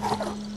you